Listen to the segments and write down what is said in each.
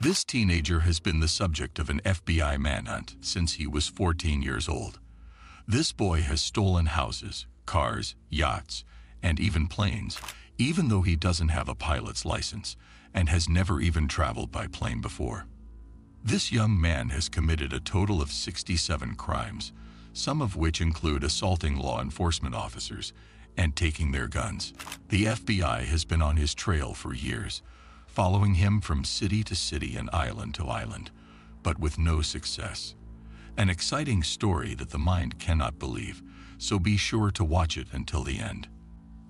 This teenager has been the subject of an FBI manhunt since he was 14 years old. This boy has stolen houses, cars, yachts, and even planes, even though he doesn't have a pilot's license and has never even traveled by plane before. This young man has committed a total of 67 crimes, some of which include assaulting law enforcement officers and taking their guns. The FBI has been on his trail for years, following him from city to city and island to island, but with no success. An exciting story that the mind cannot believe, so be sure to watch it until the end.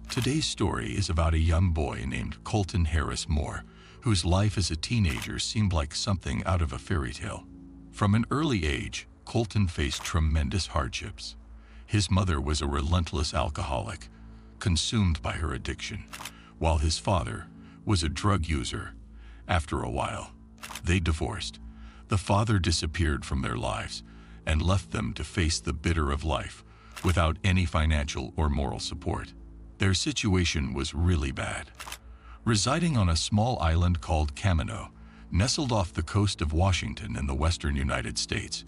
Today's story is about a young boy named Colton Harris Moore, whose life as a teenager seemed like something out of a fairy tale. From an early age, Colton faced tremendous hardships. His mother was a relentless alcoholic, consumed by her addiction, while his father was a drug user. After a while, they divorced. The father disappeared from their lives and left them to face the bitter of life without any financial or moral support. Their situation was really bad. Residing on a small island called Camano, nestled off the coast of Washington in the western United States,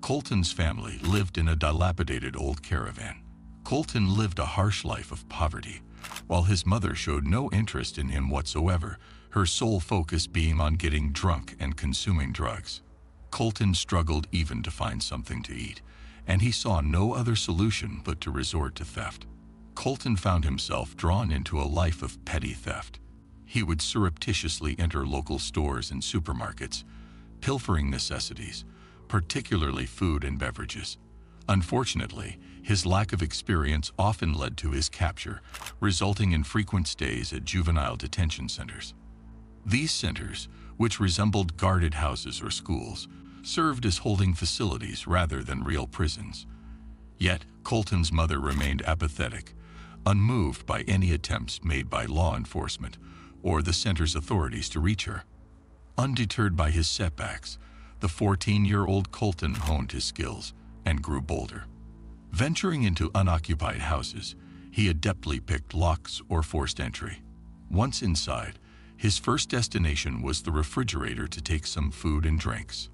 Colton's family lived in a dilapidated old caravan. Colton lived a harsh life of poverty, while his mother showed no interest in him whatsoever, her sole focus being on getting drunk and consuming drugs. Colton struggled even to find something to eat, and he saw no other solution but to resort to theft. Colton found himself drawn into a life of petty theft. He would surreptitiously enter local stores and supermarkets, pilfering necessities, particularly food and beverages. Unfortunately, his lack of experience often led to his capture, resulting in frequent stays at juvenile detention centers. These centers, which resembled guarded houses or schools, served as holding facilities rather than real prisons. Yet, Colton's mother remained apathetic, unmoved by any attempts made by law enforcement or the center's authorities to reach her. Undeterred by his setbacks, the 14-year-old Colton honed his skills and grew bolder. Venturing into unoccupied houses, he adeptly picked locks or forced entry. Once inside, his first destination was the refrigerator to take some food and drinks.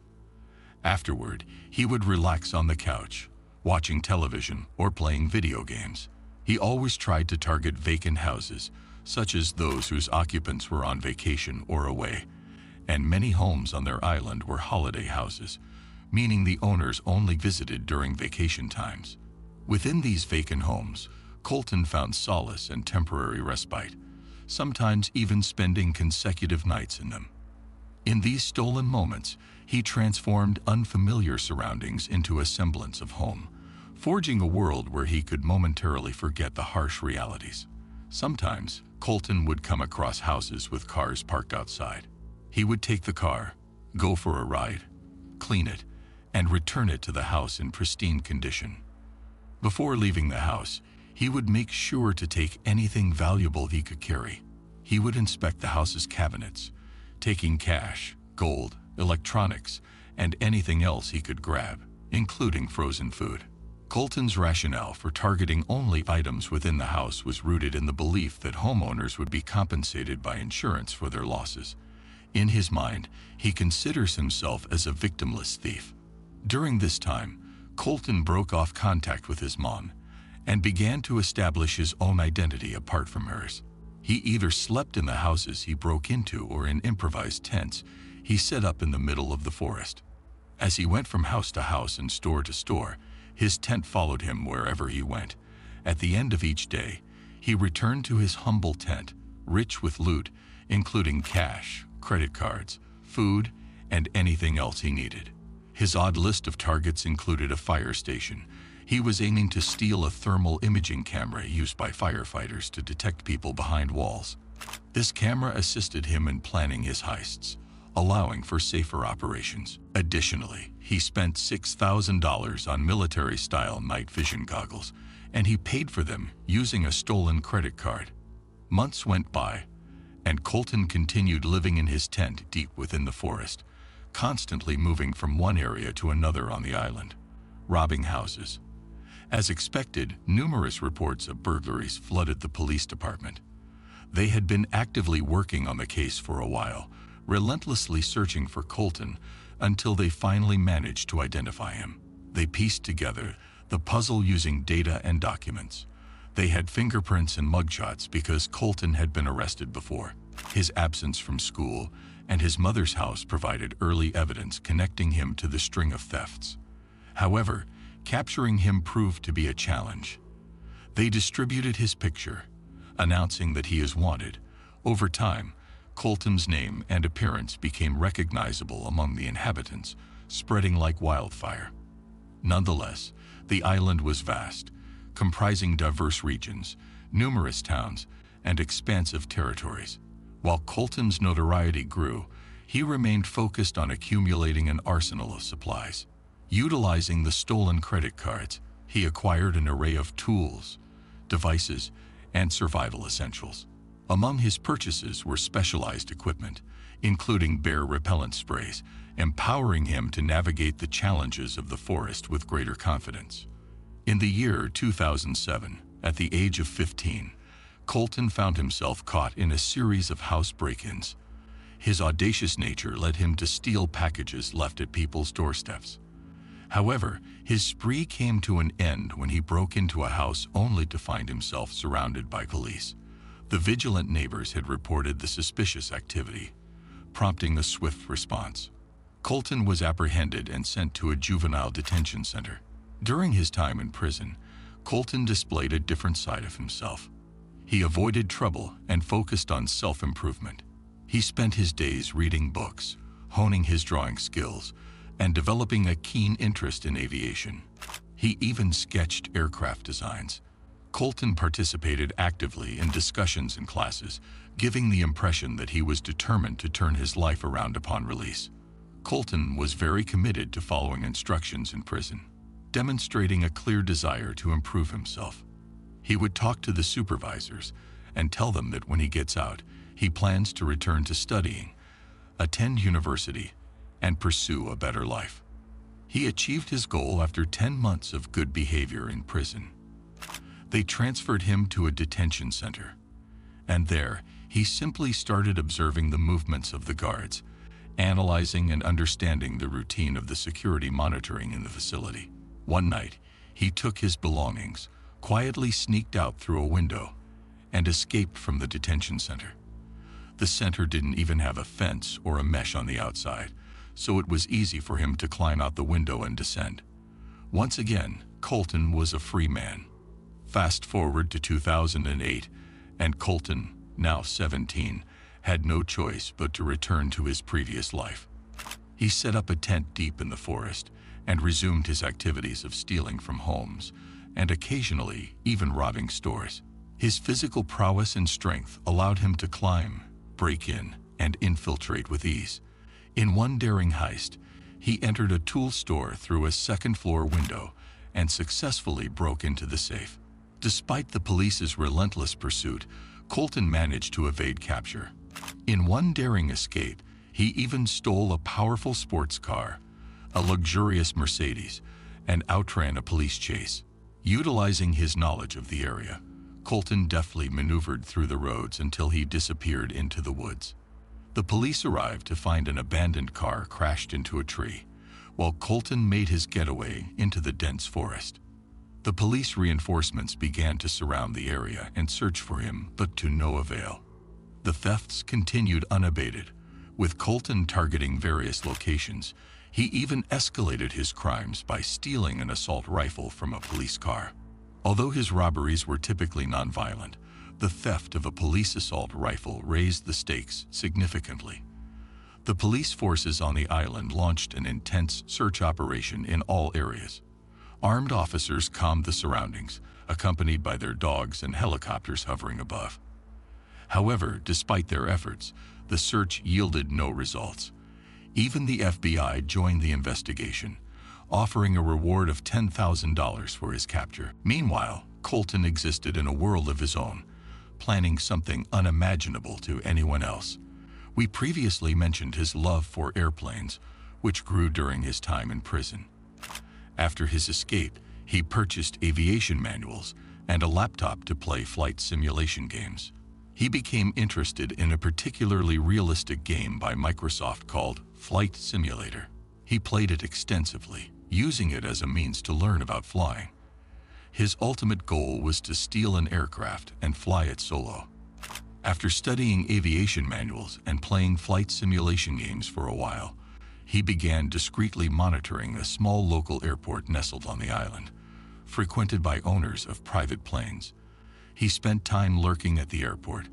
Afterward, he would relax on the couch, watching television or playing video games. He always tried to target vacant houses, such as those whose occupants were on vacation or away, and many homes on their island were holiday houses, meaning the owners only visited during vacation times. Within these vacant homes, Colton found solace and temporary respite, sometimes even spending consecutive nights in them. In these stolen moments, he transformed unfamiliar surroundings into a semblance of home, forging a world where he could momentarily forget the harsh realities. Sometimes, Colton would come across houses with cars parked outside. He would take the car, go for a ride, clean it, and return it to the house in pristine condition. Before leaving the house, he would make sure to take anything valuable he could carry. He would inspect the house's cabinets, taking cash, gold, electronics, and anything else he could grab, including frozen food. Colton's rationale for targeting only items within the house was rooted in the belief that homeowners would be compensated by insurance for their losses. In his mind, he considers himself as a victimless thief. During this time, Colton broke off contact with his mom and began to establish his own identity apart from hers. He either slept in the houses he broke into or in improvised tents he set up in the middle of the forest. As he went from house to house and store to store, his tent followed him wherever he went. At the end of each day, he returned to his humble tent, rich with loot, including cash, credit cards, food, and anything else he needed. His odd list of targets included a fire station. He was aiming to steal a thermal imaging camera used by firefighters to detect people behind walls. This camera assisted him in planning his heists allowing for safer operations. Additionally, he spent $6,000 on military-style night vision goggles, and he paid for them using a stolen credit card. Months went by, and Colton continued living in his tent deep within the forest, constantly moving from one area to another on the island, robbing houses. As expected, numerous reports of burglaries flooded the police department. They had been actively working on the case for a while, relentlessly searching for Colton until they finally managed to identify him. They pieced together the puzzle using data and documents. They had fingerprints and mugshots because Colton had been arrested before. His absence from school and his mother's house provided early evidence connecting him to the string of thefts. However, capturing him proved to be a challenge. They distributed his picture, announcing that he is wanted. Over time, Colton's name and appearance became recognizable among the inhabitants, spreading like wildfire. Nonetheless, the island was vast, comprising diverse regions, numerous towns, and expansive territories. While Colton's notoriety grew, he remained focused on accumulating an arsenal of supplies. Utilizing the stolen credit cards, he acquired an array of tools, devices, and survival essentials. Among his purchases were specialized equipment, including bear repellent sprays, empowering him to navigate the challenges of the forest with greater confidence. In the year 2007, at the age of 15, Colton found himself caught in a series of house break-ins. His audacious nature led him to steal packages left at people's doorsteps. However, his spree came to an end when he broke into a house only to find himself surrounded by police. The vigilant neighbors had reported the suspicious activity, prompting a swift response. Colton was apprehended and sent to a juvenile detention center. During his time in prison, Colton displayed a different side of himself. He avoided trouble and focused on self-improvement. He spent his days reading books, honing his drawing skills, and developing a keen interest in aviation. He even sketched aircraft designs. Colton participated actively in discussions and classes, giving the impression that he was determined to turn his life around upon release. Colton was very committed to following instructions in prison, demonstrating a clear desire to improve himself. He would talk to the supervisors and tell them that when he gets out, he plans to return to studying, attend university, and pursue a better life. He achieved his goal after 10 months of good behavior in prison. They transferred him to a detention center, and there he simply started observing the movements of the guards, analyzing and understanding the routine of the security monitoring in the facility. One night, he took his belongings, quietly sneaked out through a window, and escaped from the detention center. The center didn't even have a fence or a mesh on the outside, so it was easy for him to climb out the window and descend. Once again, Colton was a free man. Fast forward to 2008, and Colton, now 17, had no choice but to return to his previous life. He set up a tent deep in the forest and resumed his activities of stealing from homes and occasionally even robbing stores. His physical prowess and strength allowed him to climb, break in, and infiltrate with ease. In one daring heist, he entered a tool store through a second-floor window and successfully broke into the safe. Despite the police's relentless pursuit, Colton managed to evade capture. In one daring escape, he even stole a powerful sports car, a luxurious Mercedes, and outran a police chase. Utilizing his knowledge of the area, Colton deftly maneuvered through the roads until he disappeared into the woods. The police arrived to find an abandoned car crashed into a tree, while Colton made his getaway into the dense forest. The police reinforcements began to surround the area and search for him, but to no avail. The thefts continued unabated, with Colton targeting various locations. He even escalated his crimes by stealing an assault rifle from a police car. Although his robberies were typically nonviolent, the theft of a police assault rifle raised the stakes significantly. The police forces on the island launched an intense search operation in all areas. Armed officers calmed the surroundings, accompanied by their dogs and helicopters hovering above. However, despite their efforts, the search yielded no results. Even the FBI joined the investigation, offering a reward of $10,000 for his capture. Meanwhile, Colton existed in a world of his own, planning something unimaginable to anyone else. We previously mentioned his love for airplanes, which grew during his time in prison. After his escape, he purchased aviation manuals and a laptop to play flight simulation games. He became interested in a particularly realistic game by Microsoft called Flight Simulator. He played it extensively, using it as a means to learn about flying. His ultimate goal was to steal an aircraft and fly it solo. After studying aviation manuals and playing flight simulation games for a while, he began discreetly monitoring a small local airport nestled on the island, frequented by owners of private planes. He spent time lurking at the airport,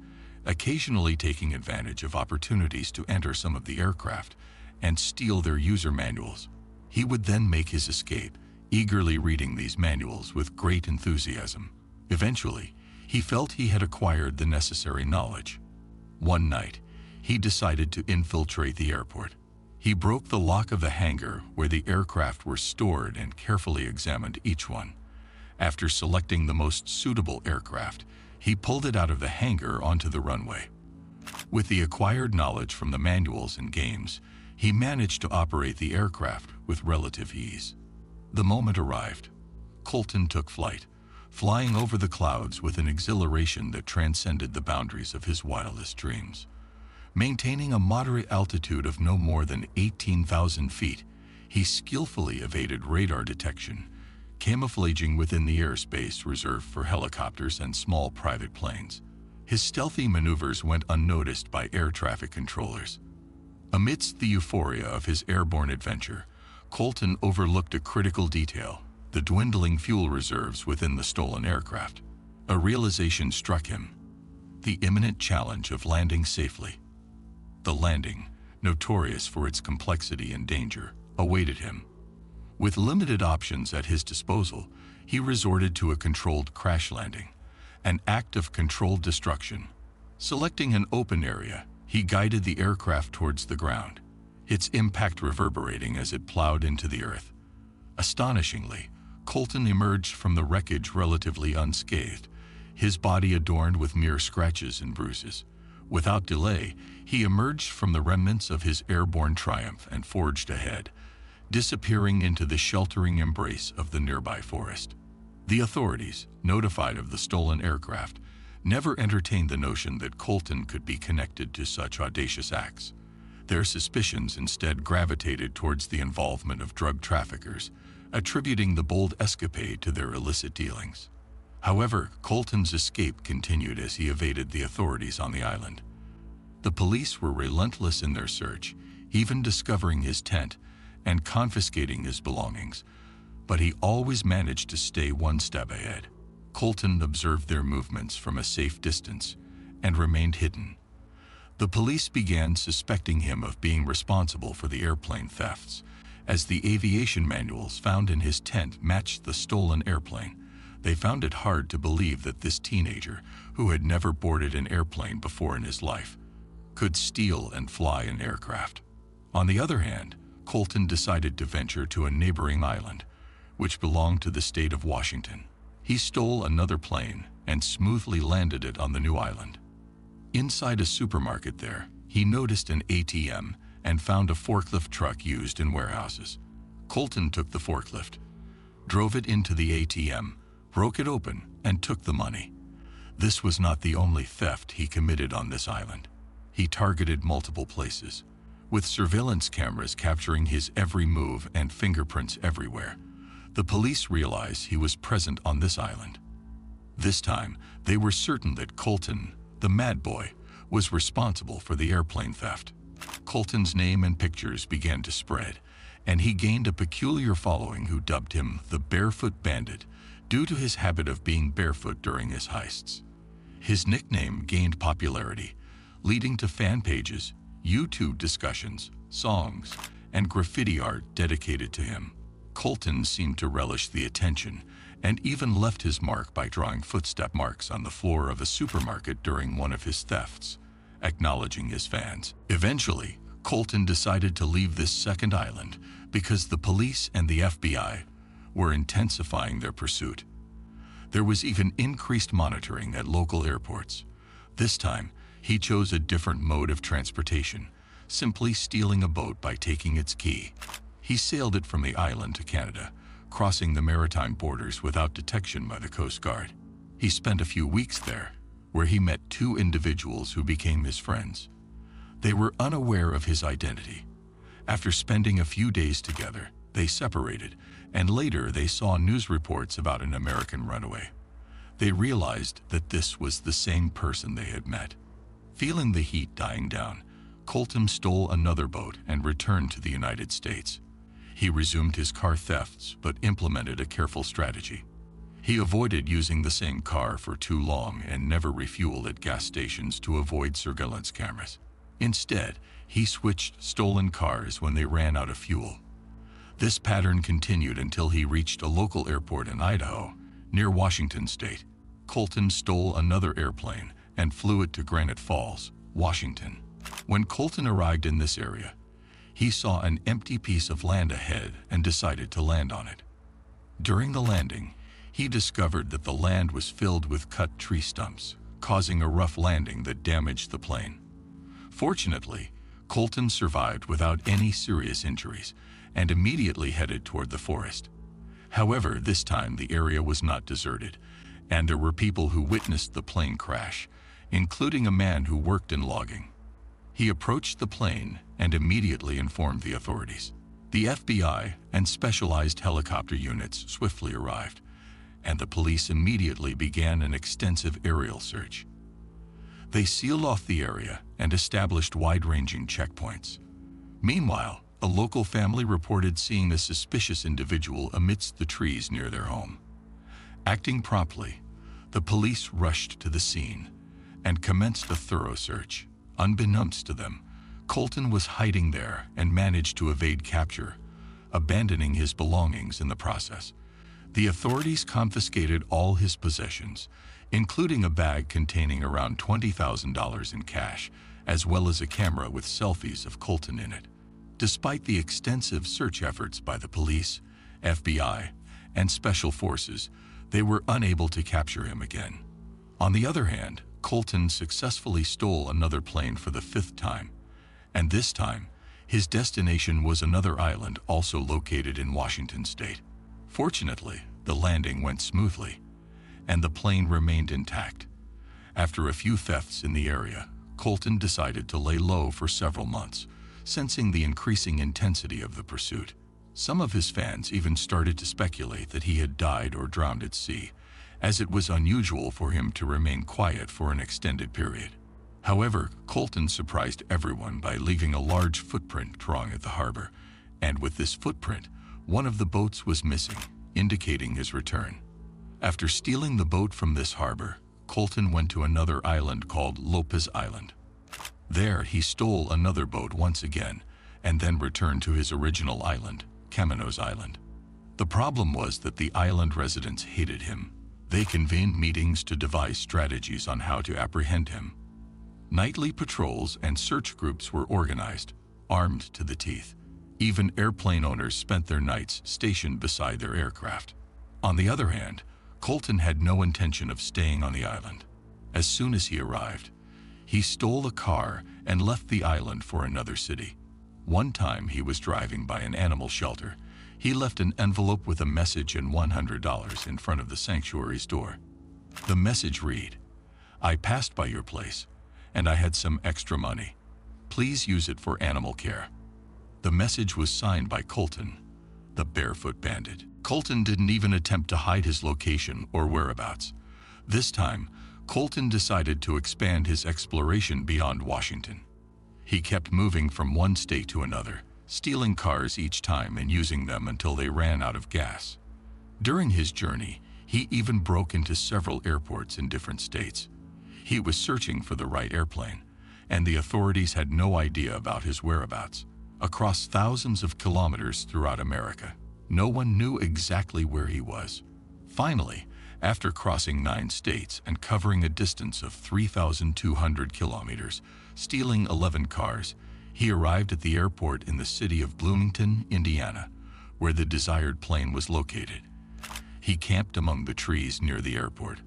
occasionally taking advantage of opportunities to enter some of the aircraft and steal their user manuals. He would then make his escape, eagerly reading these manuals with great enthusiasm. Eventually, he felt he had acquired the necessary knowledge. One night, he decided to infiltrate the airport. He broke the lock of the hangar where the aircraft were stored and carefully examined each one. After selecting the most suitable aircraft, he pulled it out of the hangar onto the runway. With the acquired knowledge from the manuals and games, he managed to operate the aircraft with relative ease. The moment arrived. Colton took flight, flying over the clouds with an exhilaration that transcended the boundaries of his wildest dreams. Maintaining a moderate altitude of no more than 18,000 feet, he skillfully evaded radar detection camouflaging within the airspace reserved for helicopters and small private planes. His stealthy maneuvers went unnoticed by air traffic controllers. Amidst the euphoria of his airborne adventure, Colton overlooked a critical detail, the dwindling fuel reserves within the stolen aircraft. A realization struck him, the imminent challenge of landing safely. The landing, notorious for its complexity and danger, awaited him. With limited options at his disposal, he resorted to a controlled crash landing, an act of controlled destruction. Selecting an open area, he guided the aircraft towards the ground, its impact reverberating as it plowed into the earth. Astonishingly, Colton emerged from the wreckage relatively unscathed, his body adorned with mere scratches and bruises. Without delay, he emerged from the remnants of his airborne triumph and forged ahead, disappearing into the sheltering embrace of the nearby forest. The authorities, notified of the stolen aircraft, never entertained the notion that Colton could be connected to such audacious acts. Their suspicions instead gravitated towards the involvement of drug traffickers, attributing the bold escapade to their illicit dealings. However, Colton's escape continued as he evaded the authorities on the island. The police were relentless in their search, even discovering his tent and confiscating his belongings, but he always managed to stay one step ahead. Colton observed their movements from a safe distance and remained hidden. The police began suspecting him of being responsible for the airplane thefts, as the aviation manuals found in his tent matched the stolen airplane. They found it hard to believe that this teenager, who had never boarded an airplane before in his life, could steal and fly an aircraft. On the other hand, Colton decided to venture to a neighboring island, which belonged to the state of Washington. He stole another plane and smoothly landed it on the new island. Inside a supermarket there, he noticed an ATM and found a forklift truck used in warehouses. Colton took the forklift, drove it into the ATM, broke it open, and took the money. This was not the only theft he committed on this island. He targeted multiple places, with surveillance cameras capturing his every move and fingerprints everywhere, the police realized he was present on this island. This time, they were certain that Colton, the mad boy, was responsible for the airplane theft. Colton's name and pictures began to spread, and he gained a peculiar following who dubbed him the Barefoot Bandit due to his habit of being barefoot during his heists. His nickname gained popularity, leading to fan pages YouTube discussions, songs, and graffiti art dedicated to him. Colton seemed to relish the attention and even left his mark by drawing footstep marks on the floor of a supermarket during one of his thefts, acknowledging his fans. Eventually, Colton decided to leave this second island because the police and the FBI were intensifying their pursuit. There was even increased monitoring at local airports. This time, he chose a different mode of transportation, simply stealing a boat by taking its key. He sailed it from the island to Canada, crossing the maritime borders without detection by the Coast Guard. He spent a few weeks there, where he met two individuals who became his friends. They were unaware of his identity. After spending a few days together, they separated, and later they saw news reports about an American runaway. They realized that this was the same person they had met. Feeling the heat dying down, Colton stole another boat and returned to the United States. He resumed his car thefts, but implemented a careful strategy. He avoided using the same car for too long and never refueled at gas stations to avoid surveillance cameras. Instead, he switched stolen cars when they ran out of fuel. This pattern continued until he reached a local airport in Idaho, near Washington state. Colton stole another airplane and flew it to Granite Falls, Washington. When Colton arrived in this area, he saw an empty piece of land ahead and decided to land on it. During the landing, he discovered that the land was filled with cut tree stumps, causing a rough landing that damaged the plane. Fortunately, Colton survived without any serious injuries and immediately headed toward the forest. However, this time the area was not deserted, and there were people who witnessed the plane crash, including a man who worked in logging. He approached the plane and immediately informed the authorities. The FBI and specialized helicopter units swiftly arrived, and the police immediately began an extensive aerial search. They sealed off the area and established wide-ranging checkpoints. Meanwhile, a local family reported seeing a suspicious individual amidst the trees near their home. Acting promptly, the police rushed to the scene and commenced a thorough search. Unbeknownst to them, Colton was hiding there and managed to evade capture, abandoning his belongings in the process. The authorities confiscated all his possessions including a bag containing around $20,000 in cash, as well as a camera with selfies of Colton in it. Despite the extensive search efforts by the police, FBI, and special forces, they were unable to capture him again. On the other hand, Colton successfully stole another plane for the fifth time, and this time, his destination was another island also located in Washington state. Fortunately, the landing went smoothly, and the plane remained intact. After a few thefts in the area, Colton decided to lay low for several months, sensing the increasing intensity of the pursuit. Some of his fans even started to speculate that he had died or drowned at sea, as it was unusual for him to remain quiet for an extended period. However, Colton surprised everyone by leaving a large footprint drawing at the harbor, and with this footprint, one of the boats was missing, indicating his return. After stealing the boat from this harbor, Colton went to another island called Lopez Island. There, he stole another boat once again and then returned to his original island, Camano Island. The problem was that the island residents hated him. They convened meetings to devise strategies on how to apprehend him. Nightly patrols and search groups were organized, armed to the teeth. Even airplane owners spent their nights stationed beside their aircraft. On the other hand, Colton had no intention of staying on the island. As soon as he arrived, he stole a car and left the island for another city. One time he was driving by an animal shelter. He left an envelope with a message and $100 in front of the sanctuary's door. The message read, I passed by your place and I had some extra money. Please use it for animal care. The message was signed by Colton, the barefoot bandit. Colton didn't even attempt to hide his location or whereabouts. This time, Colton decided to expand his exploration beyond Washington. He kept moving from one state to another, stealing cars each time and using them until they ran out of gas. During his journey, he even broke into several airports in different states. He was searching for the right airplane, and the authorities had no idea about his whereabouts, across thousands of kilometers throughout America. No one knew exactly where he was. Finally, after crossing nine states and covering a distance of 3,200 kilometers, stealing 11 cars, he arrived at the airport in the city of Bloomington, Indiana, where the desired plane was located. He camped among the trees near the airport,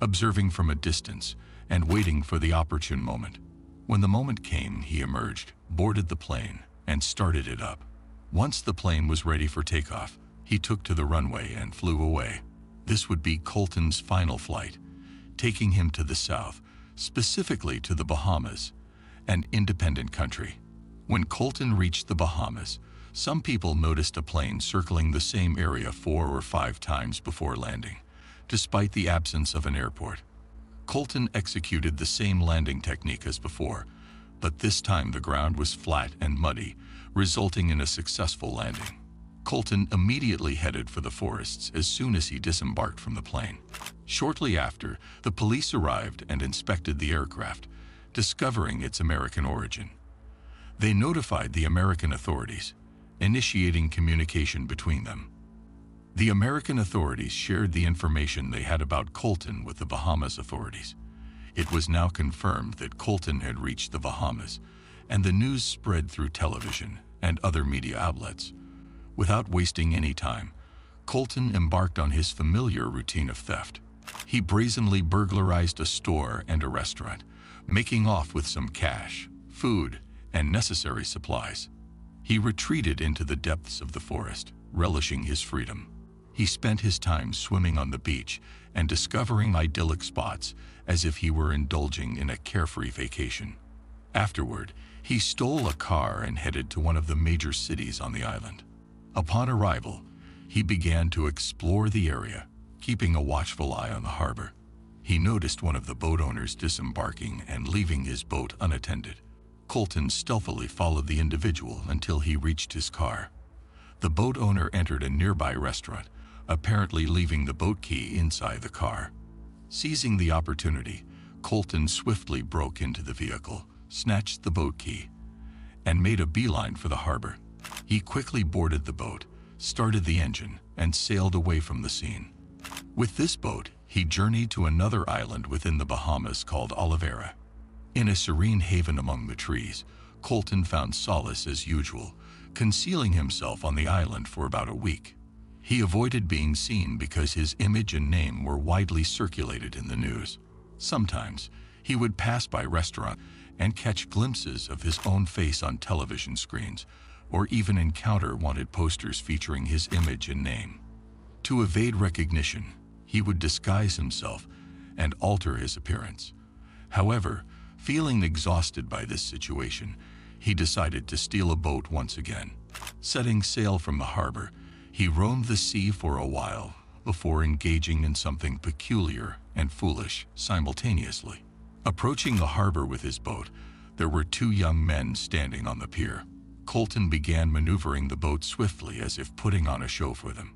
observing from a distance and waiting for the opportune moment. When the moment came, he emerged, boarded the plane, and started it up. Once the plane was ready for takeoff, he took to the runway and flew away. This would be Colton's final flight, taking him to the south, specifically to the Bahamas, an independent country. When Colton reached the Bahamas, some people noticed a plane circling the same area four or five times before landing, despite the absence of an airport. Colton executed the same landing technique as before, but this time the ground was flat and muddy, resulting in a successful landing. Colton immediately headed for the forests as soon as he disembarked from the plane. Shortly after, the police arrived and inspected the aircraft, discovering its American origin. They notified the American authorities, initiating communication between them. The American authorities shared the information they had about Colton with the Bahamas authorities. It was now confirmed that Colton had reached the Bahamas, and the news spread through television and other media outlets. Without wasting any time, Colton embarked on his familiar routine of theft. He brazenly burglarized a store and a restaurant, making off with some cash, food, and necessary supplies. He retreated into the depths of the forest, relishing his freedom. He spent his time swimming on the beach and discovering idyllic spots as if he were indulging in a carefree vacation. Afterward, he stole a car and headed to one of the major cities on the island. Upon arrival, he began to explore the area, keeping a watchful eye on the harbor. He noticed one of the boat owners disembarking and leaving his boat unattended. Colton stealthily followed the individual until he reached his car. The boat owner entered a nearby restaurant, apparently leaving the boat key inside the car. Seizing the opportunity, Colton swiftly broke into the vehicle, snatched the boat key, and made a beeline for the harbor. He quickly boarded the boat, started the engine, and sailed away from the scene. With this boat, he journeyed to another island within the Bahamas called Eleuthera. In a serene haven among the trees, Colton found solace as usual, concealing himself on the island for about a week. He avoided being seen because his image and name were widely circulated in the news. Sometimes, he would pass by restaurants and catch glimpses of his own face on television screens, or even encounter wanted posters featuring his image and name. To evade recognition, he would disguise himself and alter his appearance. However, feeling exhausted by this situation, he decided to steal a boat once again. Setting sail from the harbor, he roamed the sea for a while before engaging in something peculiar and foolish simultaneously. Approaching the harbor with his boat, there were two young men standing on the pier. Colton began maneuvering the boat swiftly as if putting on a show for them.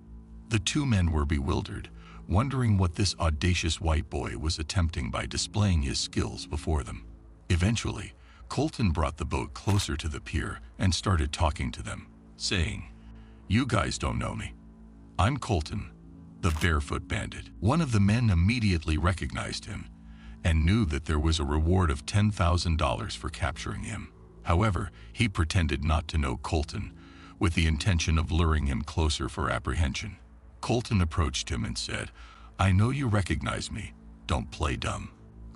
The two men were bewildered, wondering what this audacious white boy was attempting by displaying his skills before them. Eventually, Colton brought the boat closer to the pier and started talking to them, saying, You guys don't know me. I'm Colton, the barefoot bandit. One of the men immediately recognized him and knew that there was a reward of $10,000 for capturing him. However, he pretended not to know Colton, with the intention of luring him closer for apprehension. Colton approached him and said, I know you recognize me. Don't play dumb.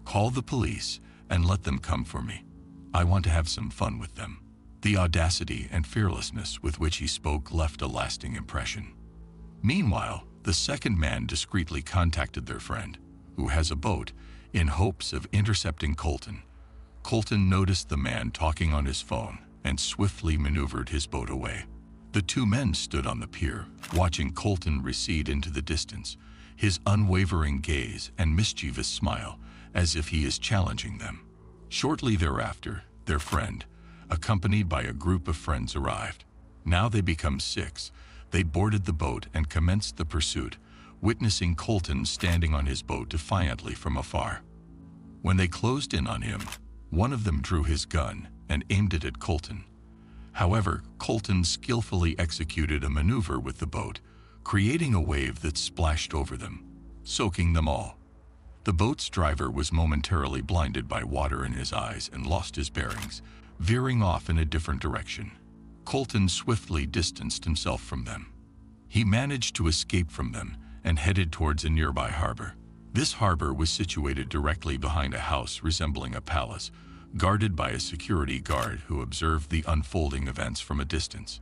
Call the police and let them come for me. I want to have some fun with them. The audacity and fearlessness with which he spoke left a lasting impression. Meanwhile, the second man discreetly contacted their friend, who has a boat, in hopes of intercepting Colton. Colton noticed the man talking on his phone and swiftly maneuvered his boat away. The two men stood on the pier, watching Colton recede into the distance, his unwavering gaze and mischievous smile as if he is challenging them. Shortly thereafter, their friend, accompanied by a group of friends, arrived. Now they become six. They boarded the boat and commenced the pursuit, witnessing Colton standing on his boat defiantly from afar. When they closed in on him, one of them drew his gun and aimed it at Colton. However, Colton skillfully executed a maneuver with the boat, creating a wave that splashed over them, soaking them all. The boat's driver was momentarily blinded by water in his eyes and lost his bearings, veering off in a different direction. Colton swiftly distanced himself from them. He managed to escape from them and headed towards a nearby harbor. This harbor was situated directly behind a house resembling a palace, guarded by a security guard who observed the unfolding events from a distance.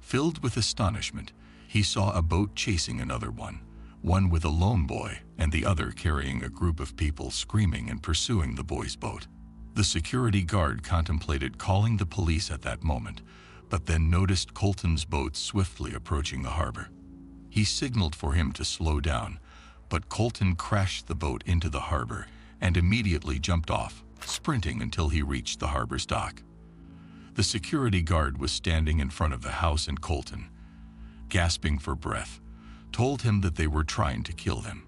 Filled with astonishment, he saw a boat chasing another one, one with a lone boy and the other carrying a group of people screaming and pursuing the boy's boat. The security guard contemplated calling the police at that moment, but then noticed Colton's boat swiftly approaching the harbor. He signaled for him to slow down, but Colton crashed the boat into the harbor and immediately jumped off, sprinting until he reached the harbor's dock. The security guard was standing in front of the house and Colton, gasping for breath, told him that they were trying to kill him.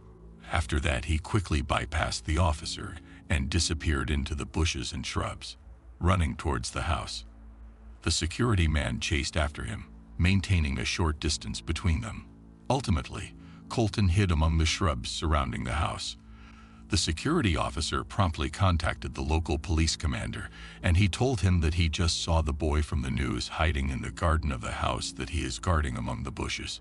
After that, he quickly bypassed the officer and disappeared into the bushes and shrubs, running towards the house. The security man chased after him, maintaining a short distance between them. Ultimately, Colton hid among the shrubs surrounding the house. The security officer promptly contacted the local police commander, and he told him that he just saw the boy from the news hiding in the garden of the house that he is guarding among the bushes.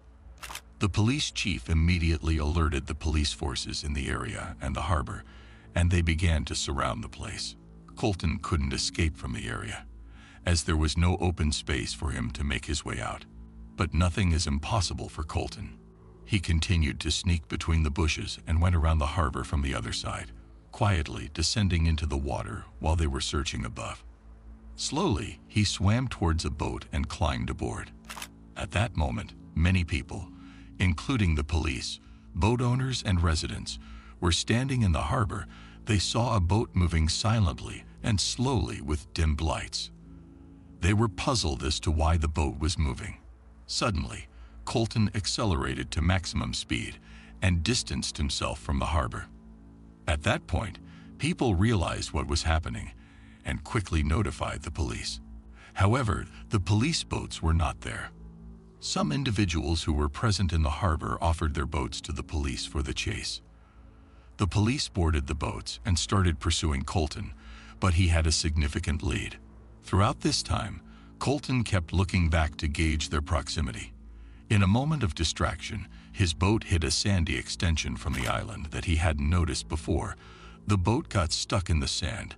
The police chief immediately alerted the police forces in the area and the harbor, and they began to surround the place. Colton couldn't escape from the area, as there was no open space for him to make his way out. But nothing is impossible for Colton. He continued to sneak between the bushes and went around the harbor from the other side, quietly descending into the water while they were searching above. Slowly, he swam towards a boat and climbed aboard. At that moment, many people, including the police, boat owners, and residents, were standing in the harbor. They saw a boat moving silently and slowly with dimmed lights. They were puzzled as to why the boat was moving. Suddenly, Colton accelerated to maximum speed and distanced himself from the harbor. At that point, people realized what was happening and quickly notified the police. However, the police boats were not there. Some individuals who were present in the harbor offered their boats to the police for the chase. The police boarded the boats and started pursuing Colton, but he had a significant lead. Throughout this time, Colton kept looking back to gauge their proximity. In a moment of distraction, his boat hit a sandy extension from the island that he hadn't noticed before. The boat got stuck in the sand,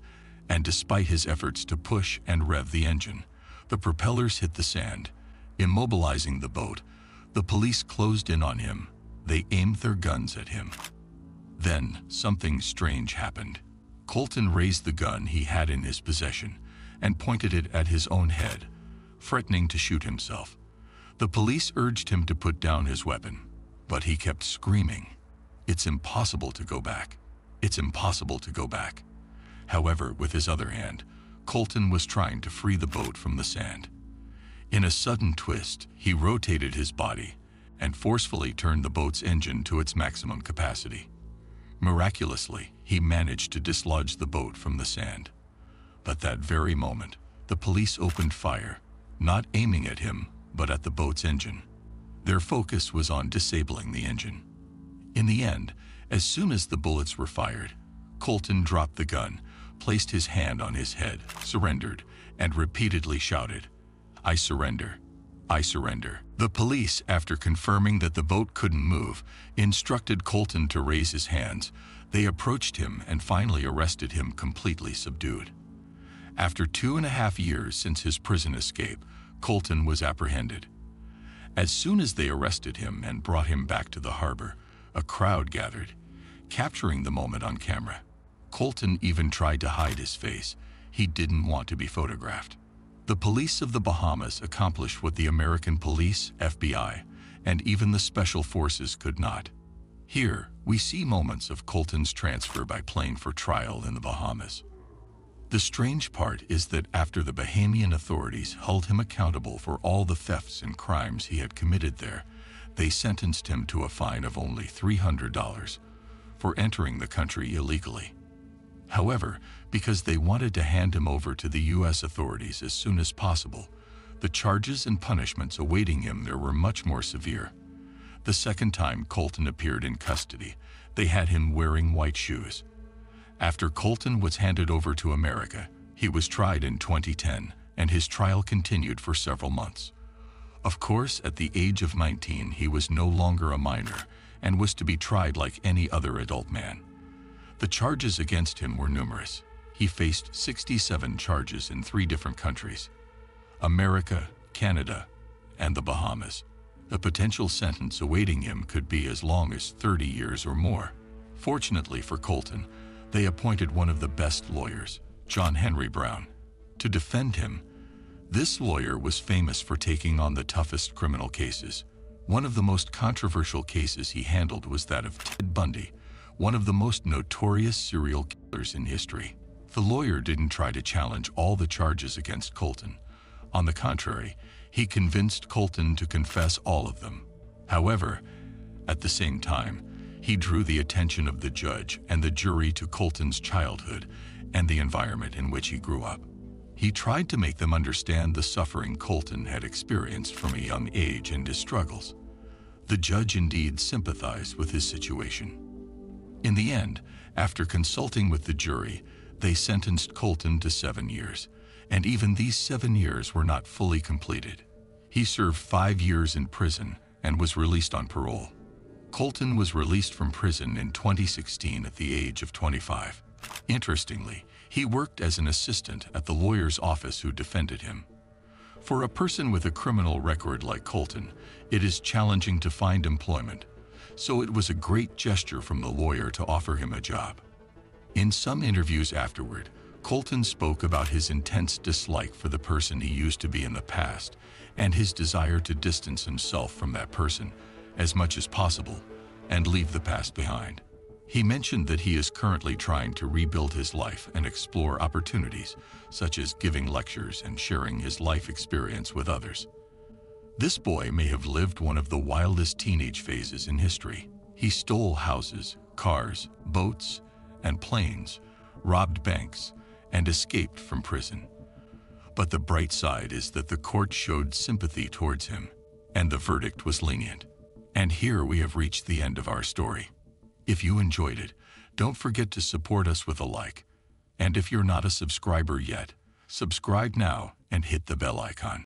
and despite his efforts to push and rev the engine, the propellers hit the sand, immobilizing the boat. The police closed in on him. They aimed their guns at him. Then something strange happened. Colton raised the gun he had in his possession and pointed it at his own head, threatening to shoot himself. The police urged him to put down his weapon, but he kept screaming, It's impossible to go back. It's impossible to go back. However, with his other hand, Colton was trying to free the boat from the sand. In a sudden twist, he rotated his body and forcefully turned the boat's engine to its maximum capacity. Miraculously, he managed to dislodge the boat from the sand. But that very moment, the police opened fire, not aiming at him, but at the boat's engine. Their focus was on disabling the engine. In the end, as soon as the bullets were fired, Colton dropped the gun, placed his hand on his head, surrendered, and repeatedly shouted, I surrender. I surrender. The police, after confirming that the boat couldn't move, instructed Colton to raise his hands. They approached him and finally arrested him completely subdued. After two and a half years since his prison escape, Colton was apprehended. As soon as they arrested him and brought him back to the harbor, a crowd gathered, capturing the moment on camera. Colton even tried to hide his face. He didn't want to be photographed. The police of the Bahamas accomplished what the American police, FBI, and even the special forces could not. Here, we see moments of Colton's transfer by plane for trial in the Bahamas. The strange part is that after the Bahamian authorities held him accountable for all the thefts and crimes he had committed there, they sentenced him to a fine of only $300 for entering the country illegally. However, because they wanted to hand him over to the U.S. authorities as soon as possible, the charges and punishments awaiting him there were much more severe. The second time Colton appeared in custody, they had him wearing white shoes. After Colton was handed over to America, he was tried in 2010, and his trial continued for several months. Of course, at the age of 19, he was no longer a minor and was to be tried like any other adult man. The charges against him were numerous. He faced 67 charges in three different countries America, Canada, and the Bahamas. A potential sentence awaiting him could be as long as 30 years or more. Fortunately for Colton, they appointed one of the best lawyers, John Henry Browne, to defend him. This lawyer was famous for taking on the toughest criminal cases. One of the most controversial cases he handled was that of Ted Bundy, one of the most notorious serial killers in history. The lawyer didn't try to challenge all the charges against Colton. On the contrary, he convinced Colton to confess all of them. However, at the same time, he drew the attention of the judge and the jury to Colton's childhood and the environment in which he grew up. He tried to make them understand the suffering Colton had experienced from a young age and his struggles. The judge indeed sympathized with his situation. In the end, after consulting with the jury, they sentenced Colton to seven years, and even these seven years were not fully completed. He served five years in prison and was released on parole. Colton was released from prison in 2016 at the age of 25. Interestingly, he worked as an assistant at the lawyer's office who defended him. For a person with a criminal record like Colton, it is challenging to find employment, so it was a great gesture from the lawyer to offer him a job. In some interviews afterward, Colton spoke about his intense dislike for the person he used to be in the past and his desire to distance himself from that person as much as possible and leave the past behind. He mentioned that he is currently trying to rebuild his life and explore opportunities, such as giving lectures and sharing his life experience with others. This boy may have lived one of the wildest teenage phases in history. He stole houses, cars, boats, and planes, robbed banks, and escaped from prison. But the bright side is that the court showed sympathy towards him, and the verdict was lenient. And here we have reached the end of our story. If you enjoyed it, don't forget to support us with a like. And if you're not a subscriber yet, subscribe now and hit the bell icon.